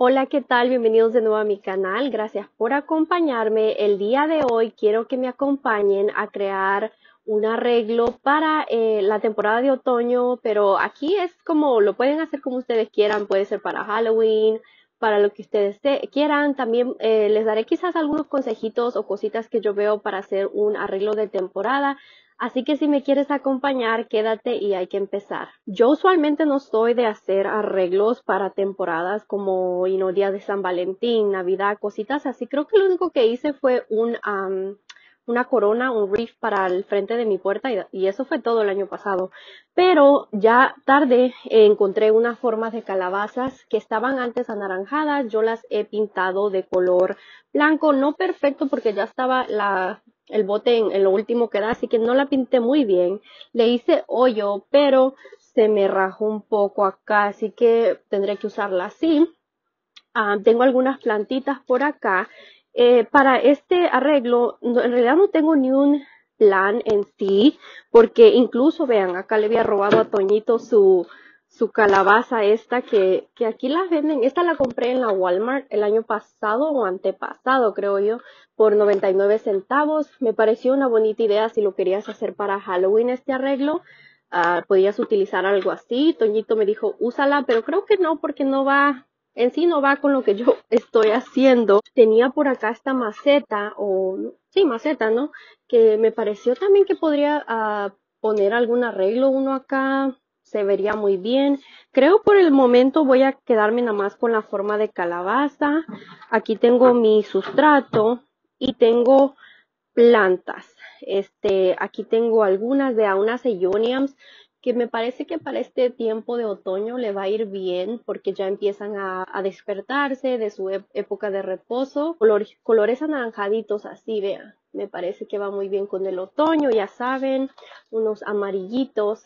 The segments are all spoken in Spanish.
Hola, ¿qué tal? Bienvenidos de nuevo a mi canal. Gracias por acompañarme. El día de hoy quiero que me acompañen a crear un arreglo para eh, la temporada de otoño, pero aquí es como lo pueden hacer como ustedes quieran, puede ser para Halloween, para lo que ustedes quieran. También eh, les daré quizás algunos consejitos o cositas que yo veo para hacer un arreglo de temporada. Así que si me quieres acompañar, quédate y hay que empezar. Yo usualmente no soy de hacer arreglos para temporadas como y no día de San Valentín, Navidad, cositas así. Creo que lo único que hice fue un una corona, un reef para el frente de mi puerta y, eso fue todo el año pasado. Pero ya tarde encontré unas formas de calabazas que estaban antes anaranjadas, yo las he pintado de color blanco, no perfecto porque ya estaba el bote en, lo último que da, así que no la pinté muy bien. Le hice hoyo, pero se me rajó un poco acá, así que tendré que usarla así. Ah, tengo algunas plantitas por acá eh, para este arreglo, en realidad no tengo ni un plan en sí, porque incluso, vean, acá le había robado a Toñito su, su calabaza esta que, que aquí la venden. Esta la compré en la Walmart el año pasado o antepasado, creo yo, por 99 centavos. Me pareció una bonita idea si lo querías hacer para Halloween este arreglo. Uh, podías utilizar algo así. Toñito me dijo, úsala, pero creo que no, porque no va en sí no va con lo que yo estoy haciendo. Tenía por acá esta maceta, o sí, maceta, ¿no? Que me pareció también que podría ah, poner algún arreglo uno acá, se vería muy bien. Creo por el momento voy a quedarme nada más con la forma de calabaza. Aquí tengo mi sustrato y tengo plantas. Este, aquí tengo algunas de unas Ioniums que me parece que para este tiempo de otoño le va a ir bien porque ya empiezan a, despertarse de su época de reposo. colores anaranjaditos así, vean. Me parece que va muy bien con el otoño, ya saben, unos amarillitos.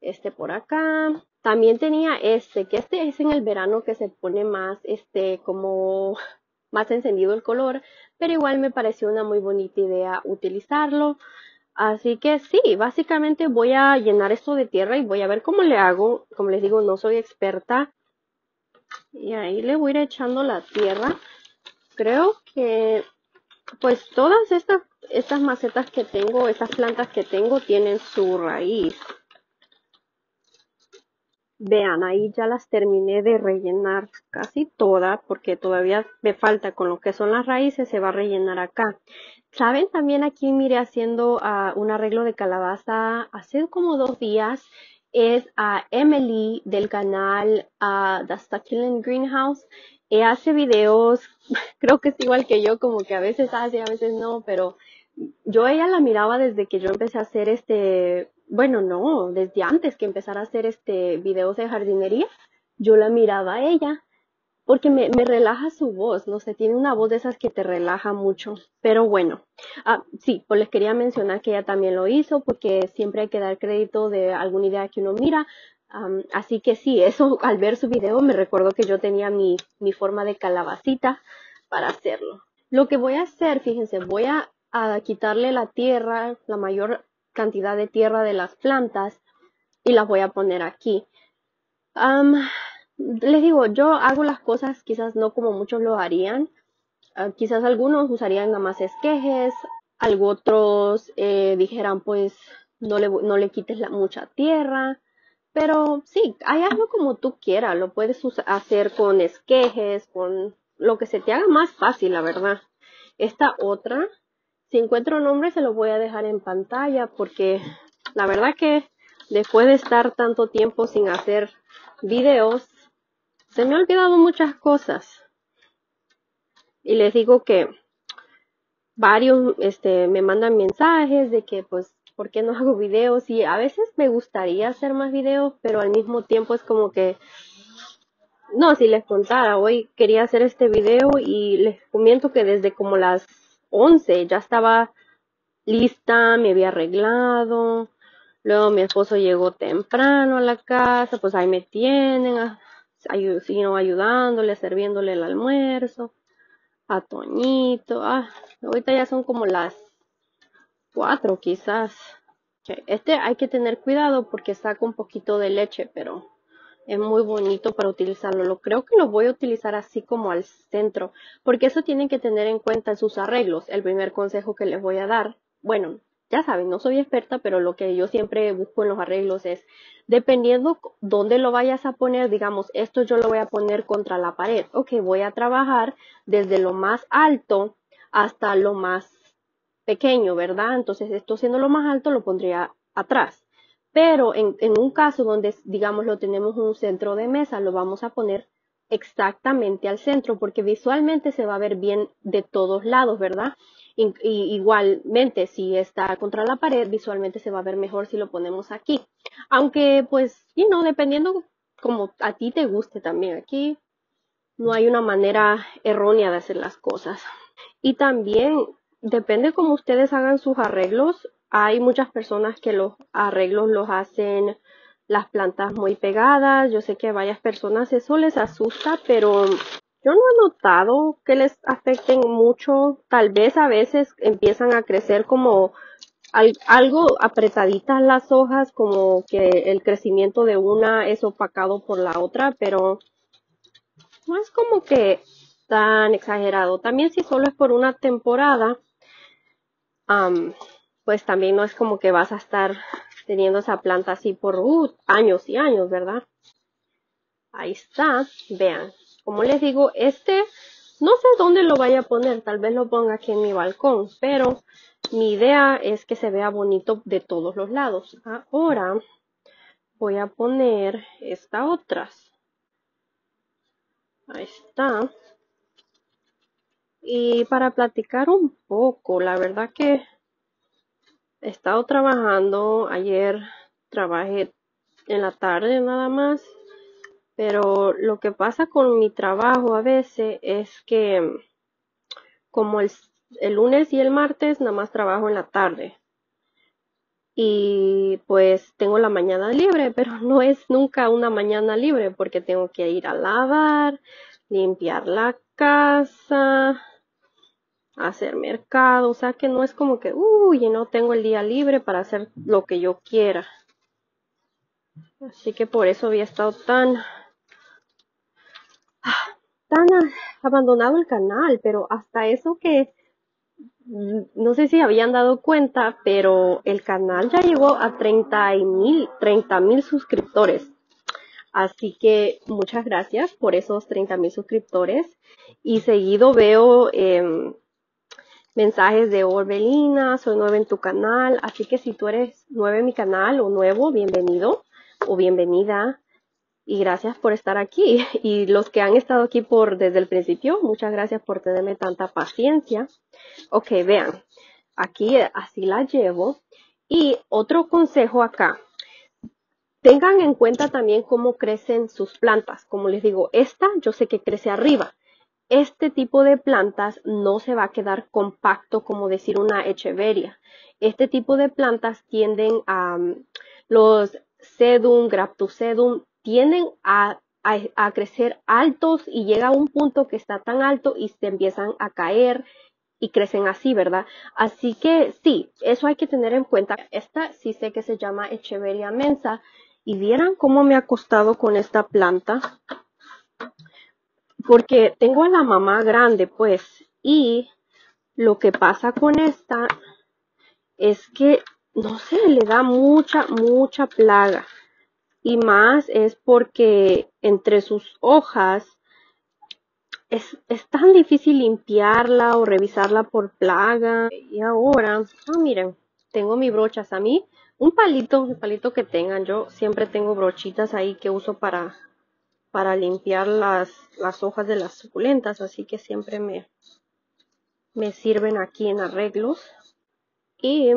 Este por acá. También tenía este, que este es en el verano que se pone más, este, como más encendido el color, pero igual me pareció una muy bonita idea utilizarlo. Así que sí, básicamente voy a llenar esto de tierra y voy a ver cómo le hago. Como les digo, no soy experta. Y ahí le voy a ir echando la tierra. Creo que pues todas estas, estas macetas que tengo, estas plantas que tengo tienen su raíz. Vean, ahí ya las terminé de rellenar casi toda porque todavía me falta con lo que son las raíces, se va a rellenar acá. Saben, también aquí mire haciendo uh, un arreglo de calabaza hace como dos días. Es a Emily del canal uh, The Succulent Greenhouse. Ella hace videos, creo que es igual que yo, como que a veces hace, a veces no, pero yo ella la miraba desde que yo empecé a hacer este, bueno, no, desde antes que empezara a hacer este videos de jardinería, yo la miraba a ella porque me, relaja su voz, no sé, tiene una voz de esas que te relaja mucho. Pero bueno, ah, sí, pues les quería mencionar que ella también lo hizo porque siempre hay que dar crédito de alguna idea que uno mira. así que sí, eso al ver su video me recuerdo que yo tenía mi, forma de calabacita para hacerlo. Lo que voy a hacer, fíjense, voy a, quitarle la tierra, la mayor cantidad de tierra de las plantas y las voy a poner aquí. Les digo, yo hago las cosas quizás no como muchos lo harían. Ah, quizás algunos usarían nada más esquejes, algo otros eh, dijeran pues no le, no le quites la, mucha tierra. Pero sí, hay algo como tú quieras, lo puedes hacer con esquejes, con lo que se te haga más fácil, la verdad. Esta otra, si encuentro nombre se lo voy a dejar en pantalla porque la verdad que después de estar tanto tiempo sin hacer videos, se me han olvidado muchas cosas. Y les digo que varios este, me mandan mensajes de que pues, ¿por qué no hago videos? Y a veces me gustaría hacer más videos, pero al mismo tiempo es como que, no, si les contara, hoy quería hacer este video y les comento que desde como las 11 ya estaba lista, me había arreglado. Luego mi esposo llegó temprano a la casa, pues ahí me tienen, siguieron ayudándole, sirviéndole el almuerzo, a Toñito, ah, ahorita ya son como las cuatro quizás. Este hay que tener cuidado porque saca un poquito de leche, pero Es muy bonito para utilizarlo. Lo creo que lo voy a utilizar así como al centro, porque eso tienen que tener en cuenta en sus arreglos. El primer consejo que les voy a dar, bueno, ya saben, no soy experta, pero lo que yo siempre busco en los arreglos es, dependiendo dónde lo vayas a poner, digamos, esto yo lo voy a poner contra la pared. Ok, voy a trabajar desde lo más alto hasta lo más pequeño, ¿verdad? Entonces, esto siendo lo más alto, lo pondría atrás. Pero en, un caso donde, digamos, lo tenemos en un centro de mesa, lo vamos a poner exactamente al centro porque visualmente se va a ver bien de todos lados, ¿verdad? Y, igualmente, si está contra la pared, visualmente se va a ver mejor si lo ponemos aquí. Aunque, pues, y no, dependiendo como a ti te guste también. Aquí no hay una manera errónea de hacer las cosas. Y también depende cómo ustedes hagan sus arreglos. Hay muchas personas que los arreglos los hacen las plantas muy pegadas. Yo sé que a varias personas eso les asusta, pero yo no he notado que les afecten mucho. Tal vez a veces empiezan a crecer como algo apretaditas las hojas, como que el crecimiento de una es opacado por la otra, pero no es como que tan exagerado. También si solo es por una temporada, pues también no es como que vas a estar teniendo esa planta así por uh, años y años, ¿verdad? Ahí está, vean. Como les digo, este no sé dónde lo vaya a poner, tal vez lo ponga aquí en mi balcón, pero mi idea es que se vea bonito de todos los lados. Ahora voy a poner esta otra. Ahí está. Y para platicar un poco, la verdad que he estado trabajando. Ayer trabajé en la tarde nada más. Pero lo que pasa con mi trabajo a veces es que como el, el lunes y el martes nada más trabajo en la tarde. Y pues tengo la mañana libre, pero no es nunca una mañana libre porque tengo que ir a lavar, limpiar la casa, hacer mercado, o sea que no es como que, uy, no tengo el día libre para hacer lo que yo quiera. Así que por eso había estado tan, tan abandonado el canal, pero hasta eso que, no sé si habían dado cuenta, pero el canal ya llegó a 30 mil, 30 mil suscriptores. Así que muchas gracias por esos 30 mil suscriptores. Y seguido veo eh, mensajes de Orbelina, soy nueva en tu canal, así que si tú eres nuevo en mi canal o nuevo, bienvenido o bienvenida y gracias por estar aquí. Y los que han estado aquí por desde el principio, muchas gracias por tenerme tanta paciencia. Ok, vean, aquí así la llevo. Y otro consejo acá, tengan en cuenta también cómo crecen sus plantas. Como les digo, esta yo sé que crece arriba este tipo de plantas no se va a quedar compacto como decir una echeveria. Este tipo de plantas tienden a, mm, los sedum, graptosedum, tienden a, crecer altos y llega a un punto que está tan alto y se empiezan a caer y crecen así, ¿verdad? Así que sí, eso hay que tener en cuenta. Esta sí sé que se llama Echeveria mensa y vieran cómo me ha costado con esta planta porque tengo a la mamá grande, pues, y lo que pasa con esta es que, no sé, le da mucha, mucha plaga. Y más es porque entre sus hojas es, es tan difícil limpiarla o revisarla por plaga. Y ahora, ah, miren, tengo mis brochas a mí. Un palito, un palito que tengan. Yo siempre tengo brochitas ahí que uso para para limpiar las, las hojas de las suculentas, así que siempre me, me sirven aquí en arreglos. Y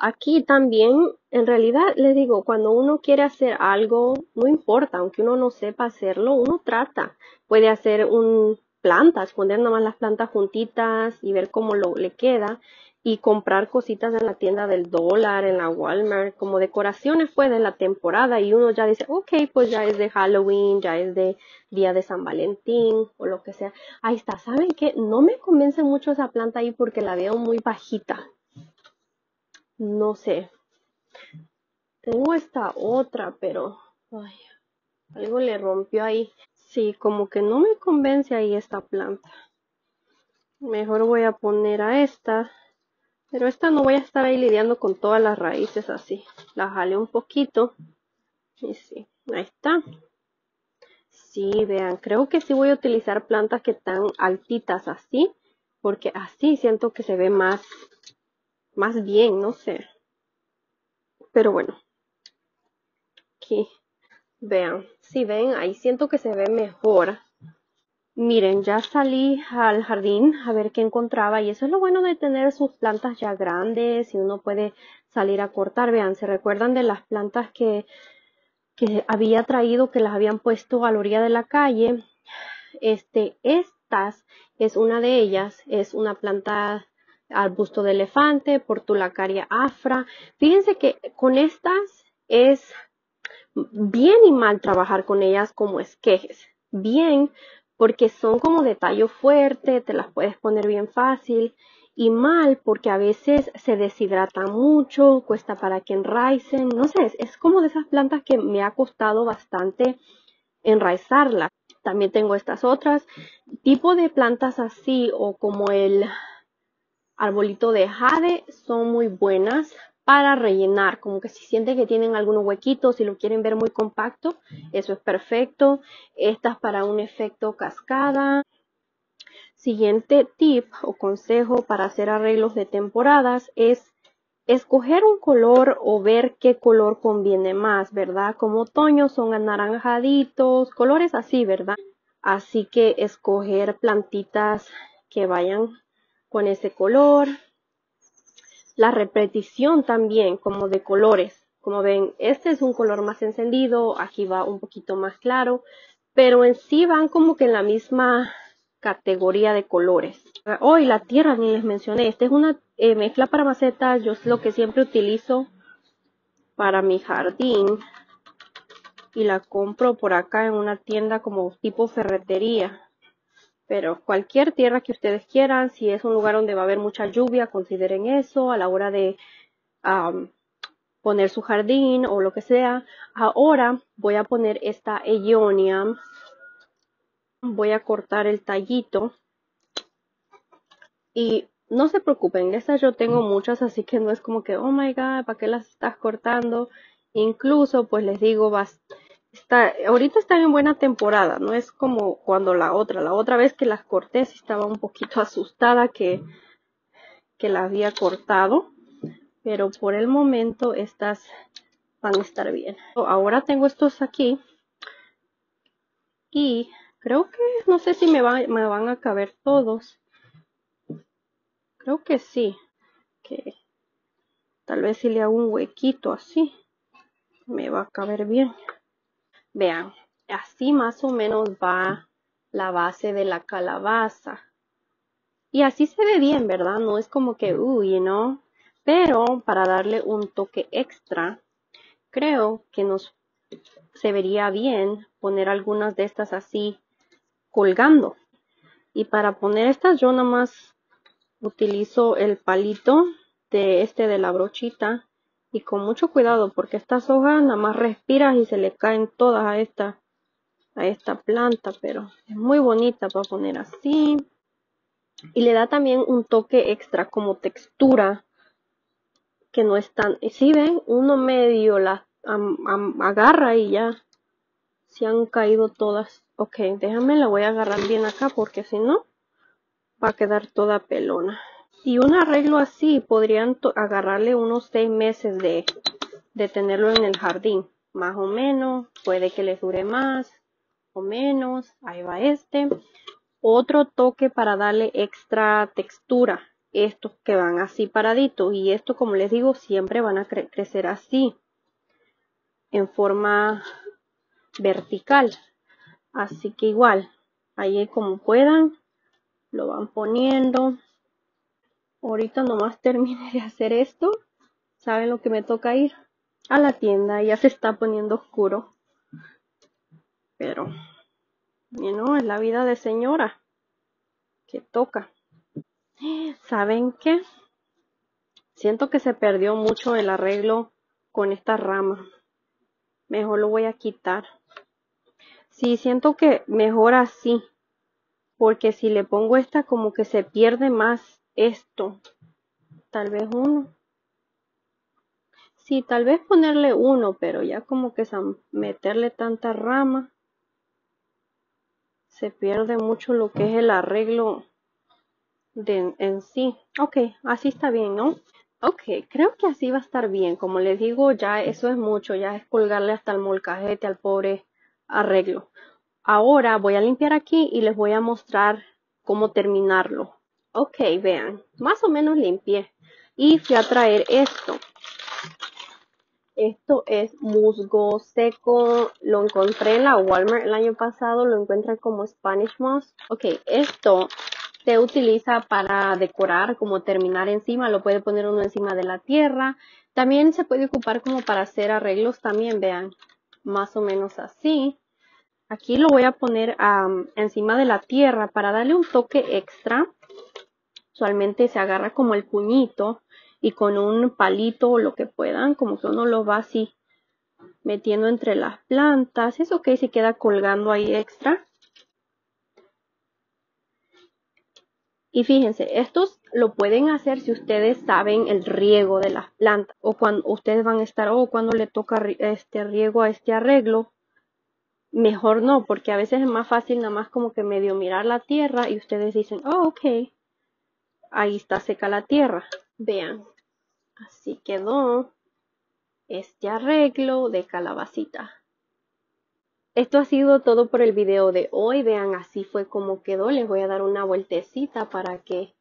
aquí también, en realidad, les digo, cuando uno quiere hacer algo, no importa, aunque uno no sepa hacerlo, uno trata. Puede hacer un plantas, poner nomás las plantas juntitas y ver cómo lo, le queda y comprar cositas en la tienda del dólar, en la Walmart, como decoraciones pues de la temporada y uno ya dice, ok, pues ya es de Halloween, ya es de día de San Valentín o lo que sea. Ahí está, ¿saben qué? No me convence mucho esa planta ahí porque la veo muy bajita. No sé. Tengo esta otra, pero... Ay, Algo le rompió ahí. Sí, como que no me convence ahí esta planta. Mejor voy a poner a esta. Pero esta no voy a estar ahí lidiando con todas las raíces así. La jale un poquito. Y sí, ahí está. Sí, vean, creo que sí voy a utilizar plantas que están altitas así. Porque así siento que se ve más, más bien, no sé. Pero bueno. Aquí Vean, si ven, ahí siento que se ve mejor. Miren, ya salí al jardín a ver qué encontraba y eso es lo bueno de tener sus plantas ya grandes y uno puede salir a cortar. Vean, ¿se recuerdan de las plantas que, que había traído, que las habían puesto a la orilla de la calle? Este, estas es una de ellas, es una planta arbusto de elefante, portulacaria afra. Fíjense que con estas es bien y mal trabajar con ellas como esquejes. Bien, porque son como de tallo fuerte, te las puedes poner bien fácil. Y mal, porque a veces se deshidratan mucho, cuesta para que enraicen. No sé, es, como de esas plantas que me ha costado bastante enraizarlas. También tengo estas otras. Tipo de plantas así o como el arbolito de jade son muy buenas para rellenar, como que si sienten que tienen algunos huequitos, si lo quieren ver muy compacto, eso es perfecto. Estas para un efecto cascada. Siguiente tip o consejo para hacer arreglos de temporadas es escoger un color o ver qué color conviene más, ¿verdad? Como otoño son anaranjaditos, colores así, ¿verdad? Así que escoger plantitas que vayan con ese color la repetición también como de colores. Como ven, este es un color más encendido, aquí va un poquito más claro, pero en sí van como que en la misma categoría de colores. Hoy la tierra ni les mencioné, esta es una eh, mezcla para macetas, yo es lo que siempre utilizo para mi jardín y la compro por acá en una tienda como tipo ferretería pero cualquier tierra que ustedes quieran, si es un lugar donde va a haber mucha lluvia, consideren eso a la hora de poner su jardín o lo que sea. Ahora voy a poner esta Eonia. Voy a cortar el tallito. Y no se preocupen, estas yo tengo muchas, así que no es como que, oh my god, ¿para qué las estás cortando? Incluso, pues les digo, está, ahorita están en buena temporada, no es como cuando la otra, la otra vez que las corté estaba un poquito asustada que, que la había cortado, pero por el momento estas van a estar bien. Ahora tengo estos aquí y creo que no sé si me, me van a caber todos. Creo que sí, que tal vez si le hago un huequito así me va a caber bien. Vean, así más o menos va la base de la calabaza. Y así se ve bien, ¿verdad? No es como que, uy, ¿no? Pero para darle un toque extra, creo que nos se vería bien poner algunas de estas así colgando. Y para poner estas yo nada más utilizo el palito de este de la brochita y con mucho cuidado porque estas hojas nada más respiras y se le caen todas a esta a esta planta pero es muy bonita para poner así. Y le da también un toque extra como textura que no es tan si ven uno medio la agarra y ya se han caído todas. Ok déjame la voy a agarrar bien acá porque si no va a quedar toda pelona y un arreglo así podrían agarrarle unos seis meses de, tenerlo en el jardín. Más o menos, puede que les dure más o menos. Ahí va este. Otro toque para darle extra textura. Estos que van así paraditos. Y esto, como les digo, siempre van a crecer así. En forma vertical. Así que igual, ahí como puedan, lo van poniendo ahorita nomás termine de hacer esto, ¿saben lo que me toca ir? A la tienda, ya se está poniendo oscuro. Pero, you know, es la vida de señora que toca. ¿Saben qué? Siento que se perdió mucho el arreglo con esta rama. Mejor lo voy a quitar. Sí, siento que mejor así. Porque si le pongo esta como que se pierde más esto. Tal vez uno. Sí, tal vez ponerle uno, pero ya como que meterle tanta rama. Se pierde mucho lo que es el arreglo de, en sí. Ok, así está bien, ¿no? Ok, creo que así va a estar bien. Como les digo, ya eso es mucho, ya es colgarle hasta el molcajete al pobre arreglo. Ahora voy a limpiar aquí y les voy a mostrar cómo terminarlo. Ok, vean, más o menos limpié. Y fui a traer esto. Esto es musgo seco. Lo encontré en la Walmart el año pasado. Lo encuentran como Spanish moss. Ok, esto se utiliza para decorar, como terminar encima, lo puede poner uno encima de la tierra. También se puede ocupar como para hacer arreglos también, vean, más o menos así. Aquí lo voy a poner encima de la tierra para darle un toque extra. Usualmente se agarra como el puñito y con un palito o lo que puedan, como que uno lo va así metiendo entre las plantas. Eso que se queda colgando ahí extra. Y fíjense, estos lo pueden hacer si ustedes saben el riego de las plantas o cuando ustedes van a estar o cuando le toca este riego a este arreglo. Mejor no, porque a veces es más fácil nada más como que medio mirar la tierra y ustedes dicen, oh, ok, ahí está seca la tierra. Vean, así quedó este arreglo de calabacita. Esto ha sido todo por el video de hoy. Vean, así fue como quedó. Les voy a dar una vueltecita para que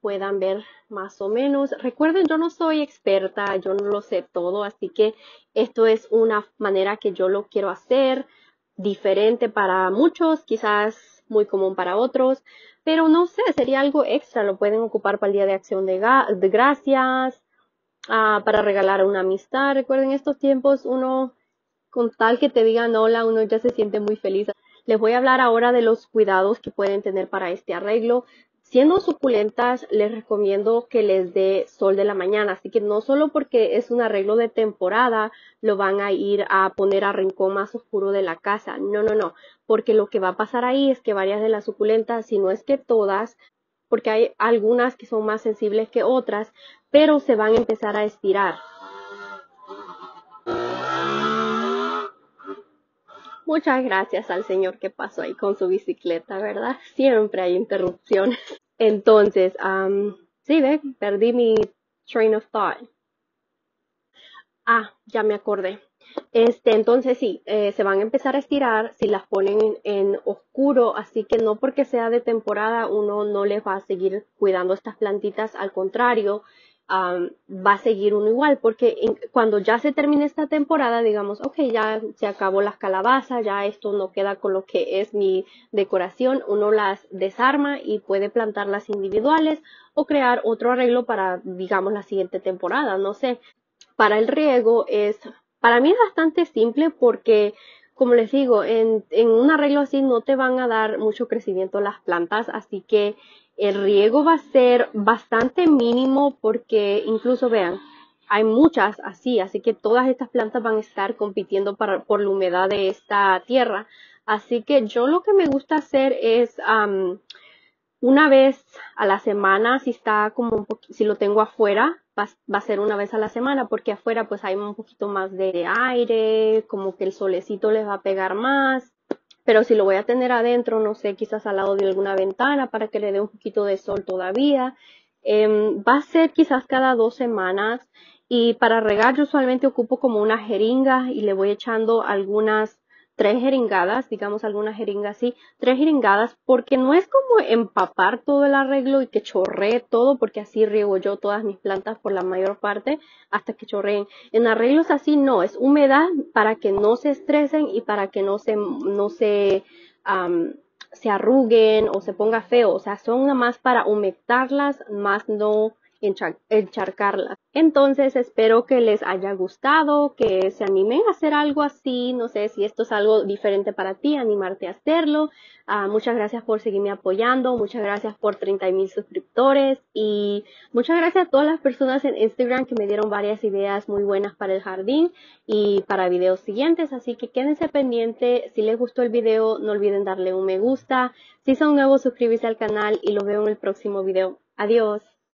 puedan ver más o menos. Recuerden, yo no soy experta, yo no lo sé todo, así que esto es una manera que yo lo quiero hacer, diferente para muchos, quizás muy común para otros, pero no sé, sería algo extra, lo pueden ocupar para el Día de Acción de, Gracias, ah, para regalar una amistad. Recuerden, estos tiempos uno con tal que te digan hola, uno ya se siente muy feliz. Les voy a hablar ahora de los cuidados que pueden tener para este arreglo. Siendo suculentas, les recomiendo que les dé sol de la mañana, así que no solo porque es un arreglo de temporada, lo van a ir a poner a rincón más oscuro de la casa. No, no, no, porque lo que va a pasar ahí es que varias de las suculentas, si no es que todas, porque hay algunas que son más sensibles que otras, pero se van a empezar a estirar. Muchas gracias al señor que pasó ahí con su bicicleta, ¿verdad? Siempre hay interrupciones. Entonces, um, sí, ve, perdí mi train of thought. Ah, ya me acordé. Este, entonces sí, eh, se van a empezar a estirar si las ponen en, oscuro, así que no porque sea de temporada uno no les va a seguir cuidando estas plantitas, al contrario, va a seguir uno igual, porque cuando ya se termine esta temporada, digamos, ok, ya se acabó las calabazas, ya esto no queda con lo que es mi decoración, uno las desarma y puede plantarlas individuales o crear otro arreglo para, digamos, la siguiente temporada, no sé. Para el riego es, para mí es bastante simple porque como les digo, en, un arreglo así no te van a dar mucho crecimiento las plantas, así que el riego va a ser bastante mínimo porque incluso vean, hay muchas así, así que todas estas plantas van a estar compitiendo por la humedad de esta tierra. Así que yo lo que me gusta hacer es una vez a la semana, si está como un si lo tengo afuera, va, va, a ser una vez a la semana porque afuera pues hay un poquito más de aire, como que el solecito les va a pegar más pero si lo voy a tener adentro, no sé, quizás al lado de alguna ventana para que le dé un poquito de sol todavía, em, va a ser quizás cada dos semanas y para regar yo usualmente ocupo como una jeringa y le voy echando algunas tres jeringadas, digamos algunas jeringas así, tres jeringadas, porque no es como empapar todo el arreglo y que chorree todo, porque así riego yo todas mis plantas por la mayor parte hasta que chorreen. En arreglos así no, es humedad para que no se estresen y para que no se, no se, se arruguen o se ponga feo, o sea, son nada más para humectarlas, más no encharcarlas. Entonces espero que les haya gustado, que se animen a hacer algo así. No sé si esto es algo diferente para ti, animarte a hacerlo. Ah, muchas gracias por seguirme apoyando. Muchas gracias por 30 mil suscriptores. Y muchas gracias a todas las personas en Instagram que me dieron varias ideas muy buenas para el jardín y para videos siguientes. Así que quédense pendientes. Si les gustó el video, no olviden darle un me gusta. Si son nuevos, suscríbete al canal y los veo en el próximo video. Adiós.